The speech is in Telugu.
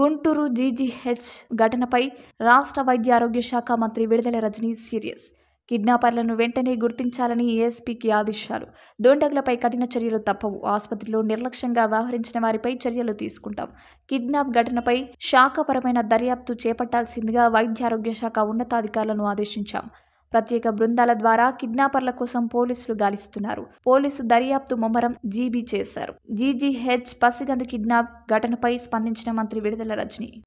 గుంటూరు జీజీహెచ్ ఘటనపై రాష్ట్ర వైద్య ఆరోగ్య శాఖ మంత్రి విడుదల రజనీ సీరియస్. కిడ్నాపర్లను వెంటనే గుర్తించాలని ఏఎస్పీకి ఆదేశాలు. దోండగులపై కఠిన చర్యలు తప్పవు. ఆసుపత్రిలో నిర్లక్ష్యంగా వ్యవహరించిన వారిపై చర్యలు తీసుకుంటాం. కిడ్నాప్ ఘటనపై శాఖపరమైన దర్యాప్తు చేపట్టాల్సిందిగా వైద్య ఆరోగ్య శాఖ ఉన్నతాధికారులను ఆదేశించాం. ప్రత్యేక బృందాల ద్వారా కిడ్నాపర్ల కోసం పోలీసులు గాలిస్తున్నారు. పోలీసు దర్యాప్తు ముమ్మరం జీబీ చేశారు. జీజీహెచ్ పసిగందు కిడ్నాప్ ఘటనపై స్పందించిన మంత్రి విడుదల రజనీ.